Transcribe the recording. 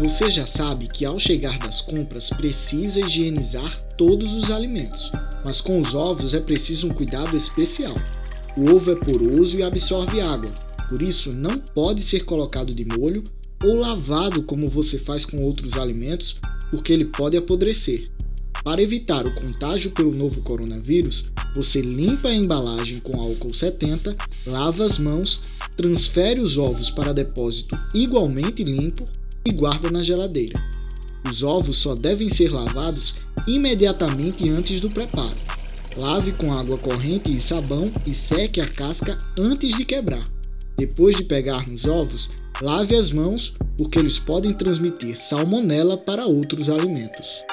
Você já sabe que ao chegar das compras precisa higienizar todos os alimentos, mas com os ovos é preciso um cuidado especial. O ovo é poroso e absorve água, por isso não pode ser colocado de molho ou lavado como você faz com outros alimentos, porque ele pode apodrecer. Para evitar o contágio pelo novo coronavírus, você limpa a embalagem com álcool 70, lava as mãos, transfere os ovos para depósito igualmente limpo e guarda na geladeira. Os ovos só devem ser lavados imediatamente antes do preparo. Lave com água corrente e sabão e seque a casca antes de quebrar. Depois de pegar nos ovos, lave as mãos porque eles podem transmitir salmonela para outros alimentos.